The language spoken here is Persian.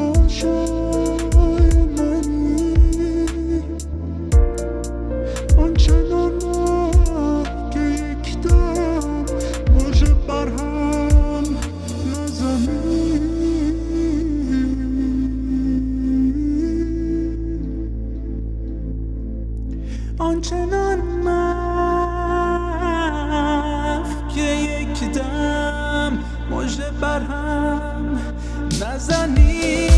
عاشقای منی آنچنان که یک دم موج برهم نزمی آنچنان مف که یک دم موج برهم نزنی.